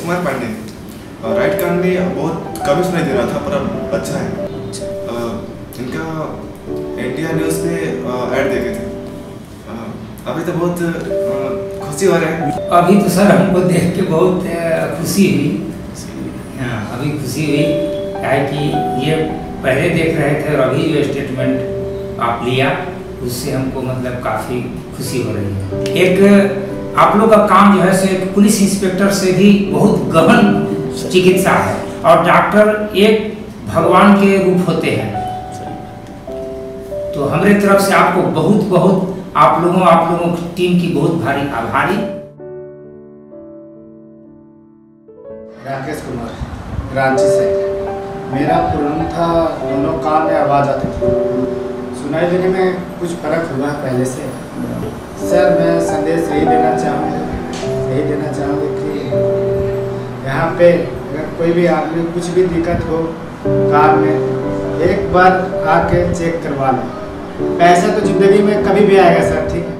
Kumar Pandey right कान में बहुत कम सुनाई दे रहा था, पर अब अच्छा है। इनका इंडिया न्यूज़ पे ऐड देखे थे। अभी तो बहुत खुशी हो रहा है। अभी तो सर हमको देख के बहुत खुशी हुई। हाँ अभी खुशी हुई। क्या कि ये पहले देख रहे थे और अभी जो स्टेटमेंट आप लिया, उससे हमको मतलब काफ़ी खुशी हो रही है। एक आप लोग का काम जो है सो पुलिस इंस्पेक्टर से भी बहुत गहन चिकित्सा है और डॉक्टर एक भगवान के रूप होते हैं। तो हमारे तरफ़ से आपको बहुत बहुत आप लोगों आप लोगों की टीम की बहुत भारी आभारी। राकेश कुमार रांची से। मेरा पुराना था दोनों कान में आवाज़ आती थी। सुनाई देने में कुछ फ़र्क हुआ पहले से। सर मैं संदेश यही देना चाहूँगा यही देना चाहूँगा कि यहाँ पे अगर कोई भी आदमी कुछ भी दिक्कत हो कार में, एक बार आके चेक करवा लें। पैसा तो ज़िंदगी में कभी भी आएगा सर, ठीक है?